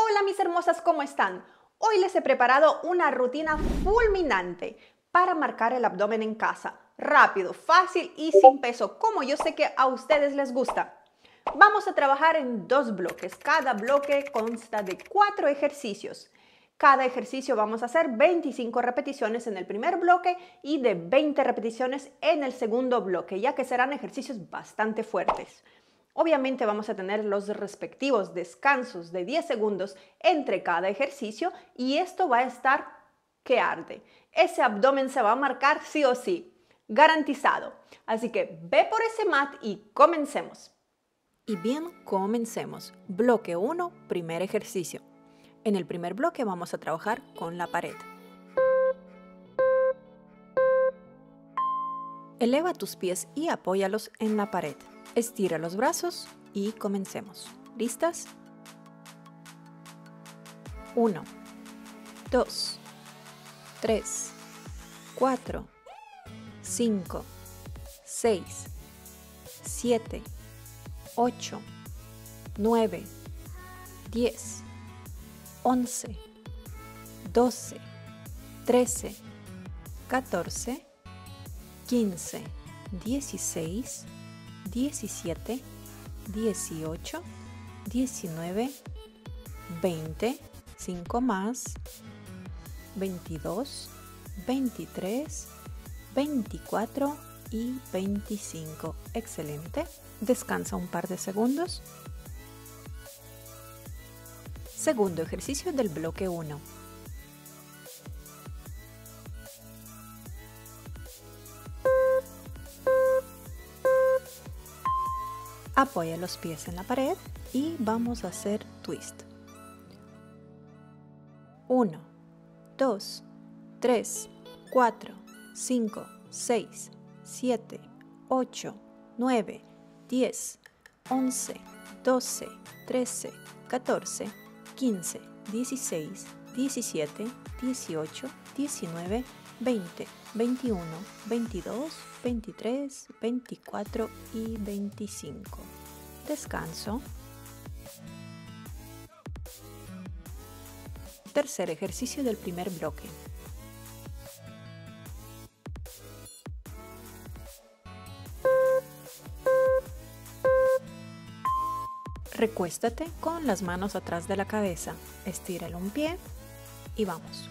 Hola mis hermosas, ¿cómo están? Hoy les he preparado una rutina fulminante para marcar el abdomen en casa. Rápido, fácil y sin peso, como yo sé que a ustedes les gusta. Vamos a trabajar en dos bloques. Cada bloque consta de cuatro ejercicios. Cada ejercicio vamos a hacer 25 repeticiones en el primer bloque y de 20 repeticiones en el segundo bloque, ya que serán ejercicios bastante fuertes. Obviamente vamos a tener los respectivos descansos de 10 segundos entre cada ejercicio y esto va a estar que arde. Ese abdomen se va a marcar sí o sí, garantizado. Así que ve por ese mat y comencemos. Y bien, comencemos. Bloque 1, primer ejercicio. En el primer bloque vamos a trabajar con la pared. Eleva tus pies y apóyalos en la pared. Estira los brazos y comencemos. ¿Listas? 1, 2, 3, 4, 5, 6, 7, 8, 9, 10, 11, 12, 13, 14, 15, 16, 17, 18, 19, 20, 5 más, 22, 23, 24 y 25. Excelente. Descansa un par de segundos. Segundo ejercicio del bloque 1. Apoya los pies en la pared y vamos a hacer twist. 1, 2, 3, 4, 5, 6, 7, 8, 9, 10, 11, 12, 13, 14, 15, 16, 17, 18, 19, 20, 21, 22, 23, 24 y 25. Descanso. Tercer ejercicio del primer bloque. Recuéstate con las manos atrás de la cabeza. Estírale un pie y vamos.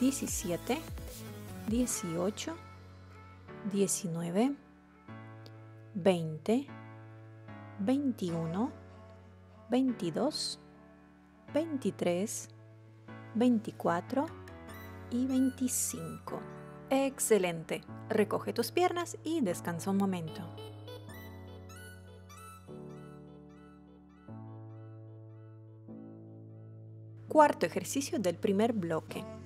17, 18, 19, 20, 21, 22, 23, 24 y 25. Excelente. Recoge tus piernas y descansa un momento. Cuarto ejercicio del primer bloque.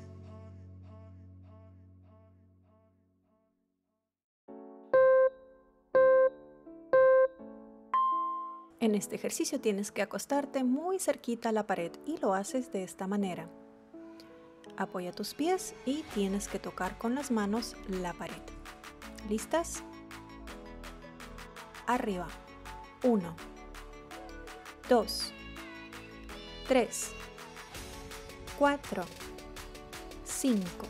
En este ejercicio tienes que acostarte muy cerquita a la pared y lo haces de esta manera. Apoya tus pies y tienes que tocar con las manos la pared. ¿Listas? Arriba. 1, 2, 3, 4, 5,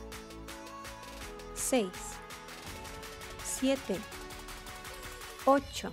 6, 7, 8,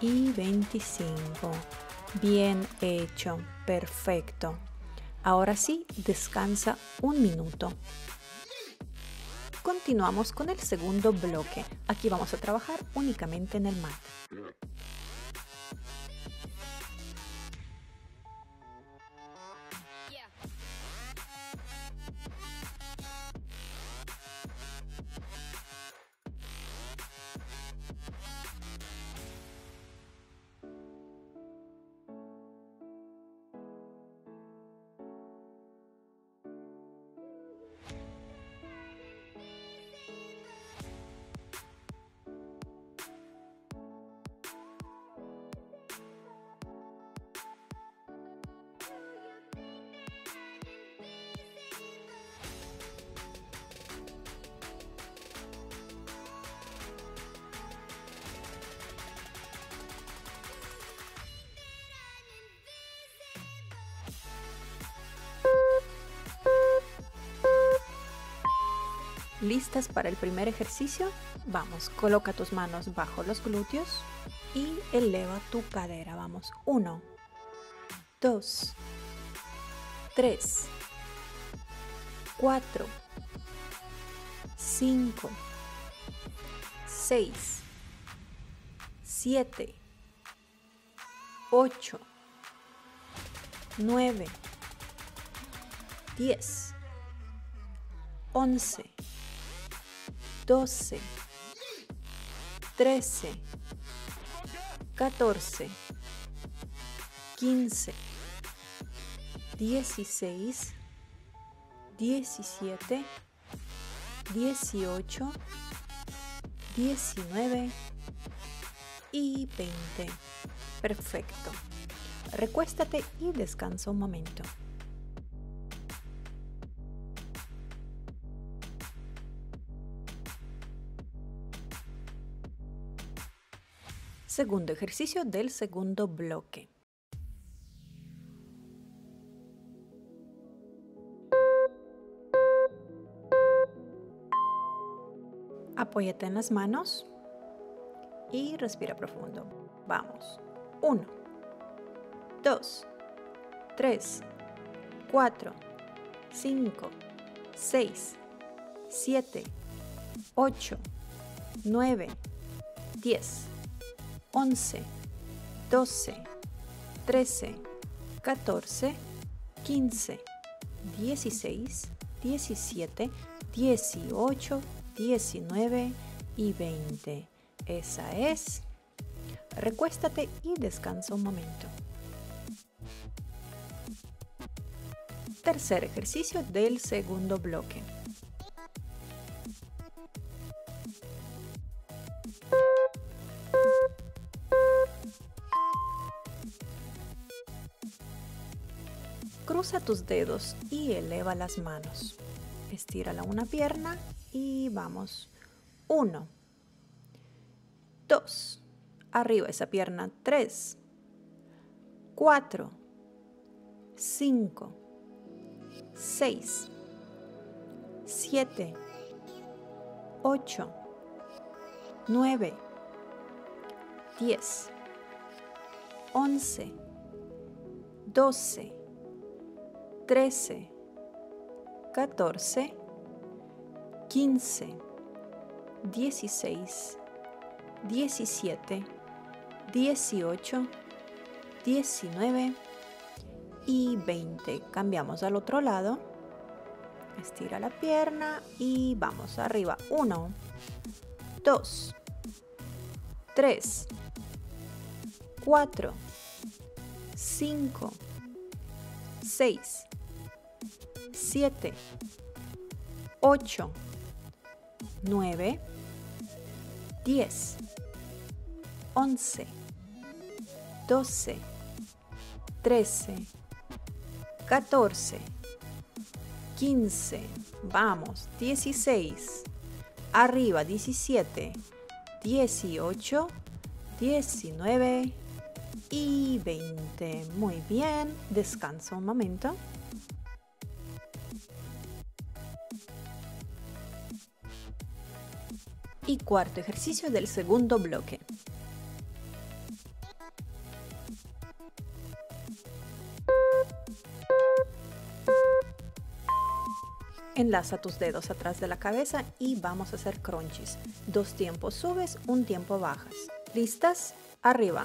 y 25. Bien hecho, perfecto. Ahora sí, descansa un minuto. Continuamos con el segundo bloque. Aquí vamos a trabajar únicamente en el mat. ¿Listas para el primer ejercicio? Vamos, coloca tus manos bajo los glúteos y eleva tu cadera. Vamos, 1, 2, 3, 4, 5, 6, 7, 8, 9, 10, 11, 12, 13, 14, 15, 16, 17, 18, 19 y 20. Perfecto. Recuéstate y descansa un momento. Segundo ejercicio del segundo bloque. Apóyate en las manos y respira profundo. Vamos. 1, 2, 3, 4, 5, 6, 7, 8, 9, 10. 11, 12, 13, 14, 15, 16, 17, 18, 19 y 20. Esa es. Recuéstate y descansa un momento. Tercer ejercicio del segundo bloque. Tus dedos y eleva las manos. Estírala una pierna y vamos. Uno. Dos. Arriba esa pierna. Tres. Cuatro. Cinco. Seis. Siete. Ocho. Nueve. Diez. Once. Doce. 13, 14, 15, 16, 17, 18, 19 y 20. Cambiamos al otro lado. Estira la pierna y vamos arriba. 1, 2, 3, 4, 5, 6, 7, 8, 9, 10, 11, 12, 13, 14, 15, vamos, 16, arriba 17, 18, 19 y 20. Muy bien, descansa un momento. Y cuarto ejercicio del segundo bloque. Enlaza tus dedos atrás de la cabeza y vamos a hacer crunchies. Dos tiempos subes, un tiempo bajas. ¿Listas? Arriba.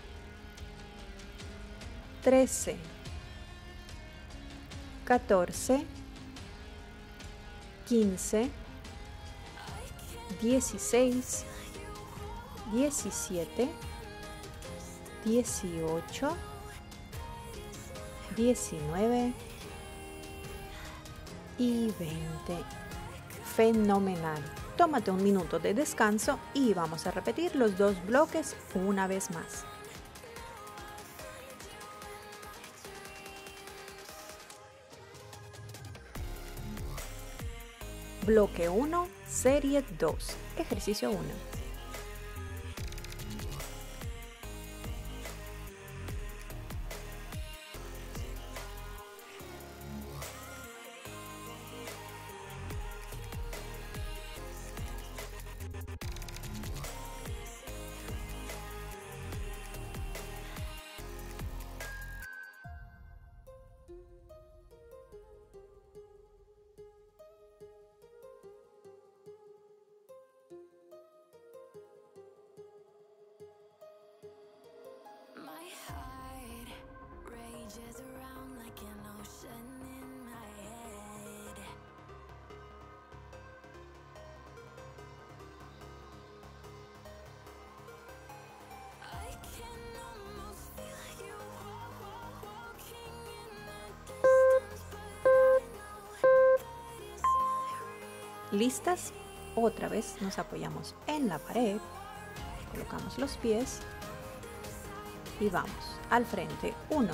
13, 14, 15, 16, 17, 18, 19 y 20 fenomenal. Tómate un minuto de descanso y vamos a repetir los dos bloques una vez más. Bloque 1, serie 2, ejercicio 1. ¿Listas? Otra vez nos apoyamos en la pared, colocamos los pies y vamos al frente. 1,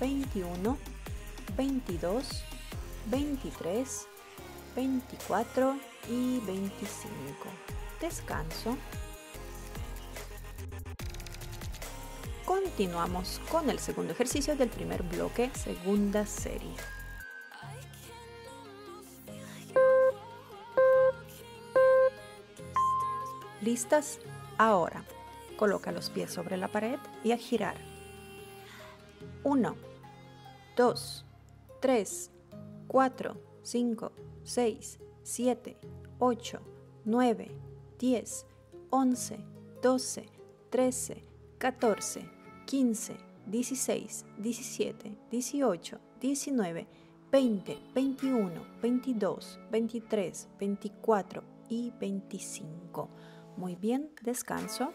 21, 22, 23, 24 y 25. Descanso. Continuamos con el segundo ejercicio del primer bloque, segunda serie. ¿Listas? Ahora, coloca los pies sobre la pared y a girar. 1, 2, 3, 4, 5, 6, 7, 8, 9, 10, 11, 12, 13, 14, 15, 16, 17, 18, 19, 20, 21, 22, 23, 24 y 25. Muy bien, descanso.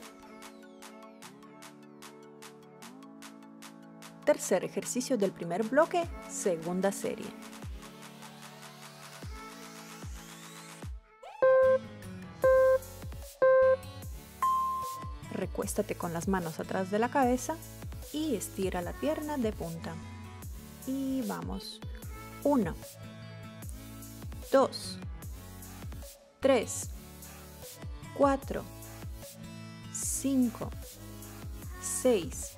Tercer ejercicio del primer bloque, segunda serie. Recuéstate con las manos atrás de la cabeza y estira la pierna de punta. Y vamos. 1, 2, 3, 4, 5, 6,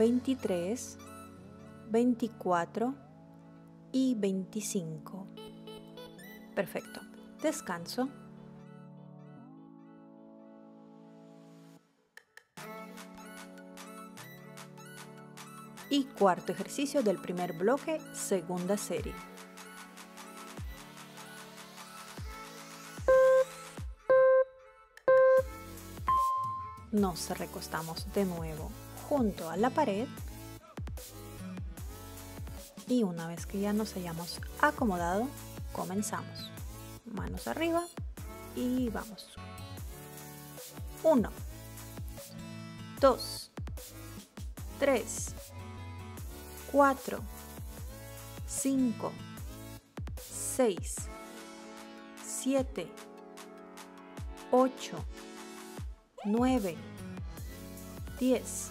23, 24 y 25. Perfecto. Descanso. Y cuarto ejercicio del primer bloque, segunda serie. Nos recostamos de nuevo junto a la pared. Y una vez que ya nos hayamos acomodado, comenzamos. Manos arriba y vamos. 1, 2, 3, 4, 5, 6, 7, 8, 9, 10,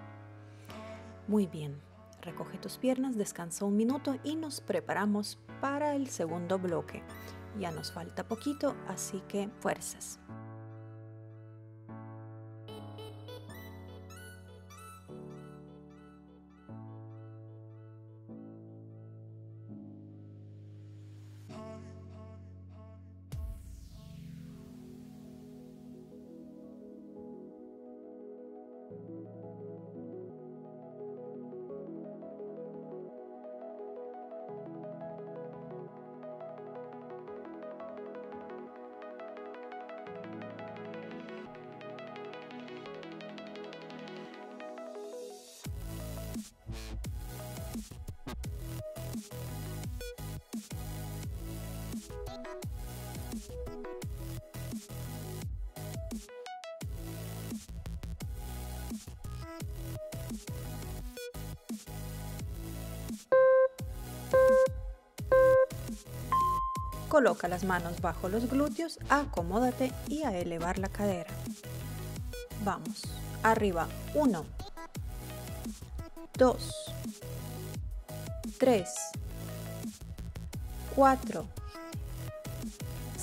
Muy bien, recoge tus piernas, descansa un minuto y nos preparamos para el segundo bloque. Ya nos falta poquito, así que fuerzas. Coloca las manos bajo los glúteos, acomódate y a elevar la cadera. Vamos, arriba, 1, 2, 3, 4,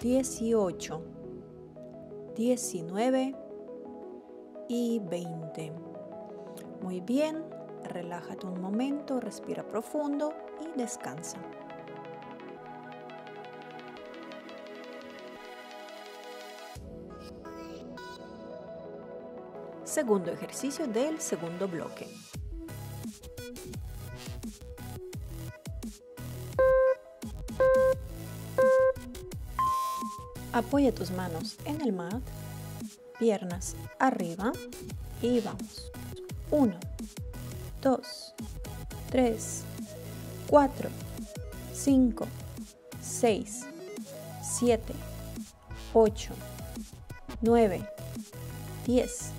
18, 19 y 20. Muy bien, relájate un momento, respira profundo y descansa. segundo ejercicio del segundo bloque. Apoya tus manos en el mat, piernas arriba y vamos. 1, 2, 3, 4, 5, 6, 7, 8, 9, 10,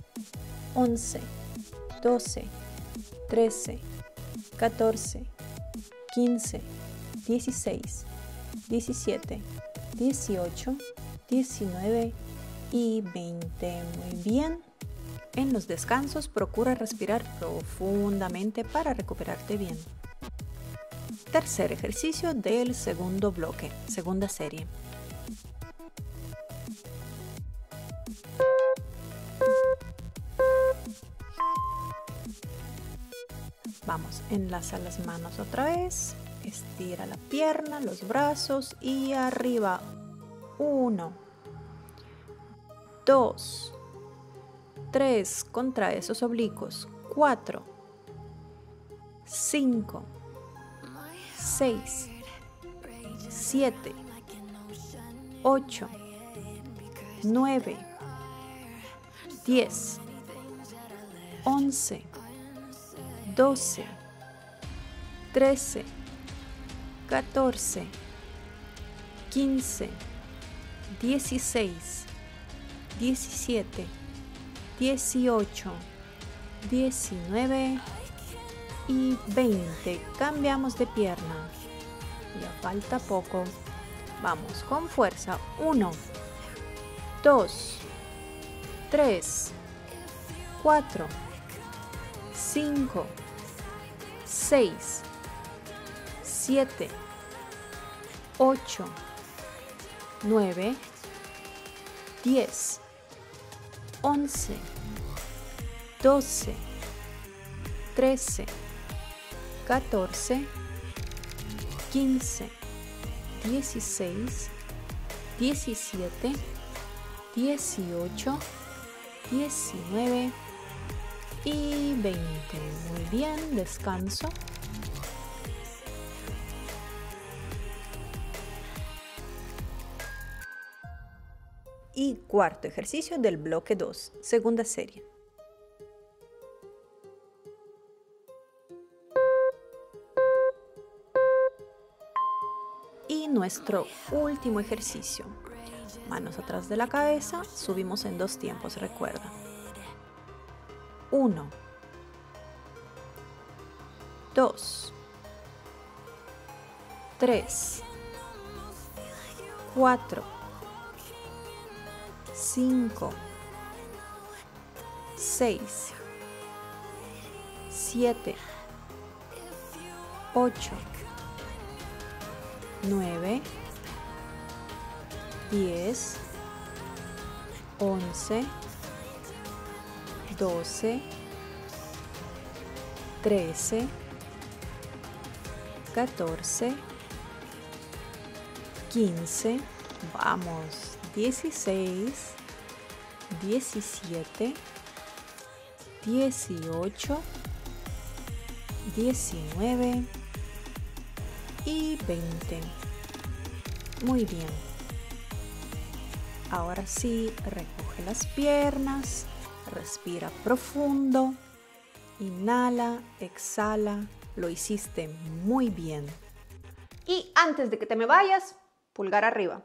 11, 12, 13, 14, 15, 16, 17, 18, 19 y 20. Muy bien. En los descansos procura respirar profundamente para recuperarte bien. Tercer ejercicio del segundo bloque, segunda serie. Vamos, enlaza las manos otra vez, estira la pierna, los brazos y arriba. Uno, dos, tres, contrae esos oblicuos. Cuatro, cinco, seis, siete, 8, 9, 10, 11, 12, 13, 14, 15, 16, 17, 18, 19 y 20. Cambiamos de pierna. Ya falta poco. Vamos con fuerza. 1, 2, 3, 4, 5, 6, 7, 8, 9, 10, 11, 12, 13, 14, 15, 16, 17, 18, 19 y 20. Muy bien, descanso. Cuarto ejercicio del bloque 2, segunda serie. Y nuestro último ejercicio. Manos atrás de la cabeza, subimos en dos tiempos, recuerda. 1, 2, 3, 4, 5, 6, 7, 8, 9, 10, 11, 12, 13, 14, 15, vamos, 16, 17, 18, 19 y 20. Muy bien. Ahora sí, recoge las piernas, respira profundo, inhala, exhala, lo hiciste muy bien. Y antes de que te me vayas, pulgar arriba.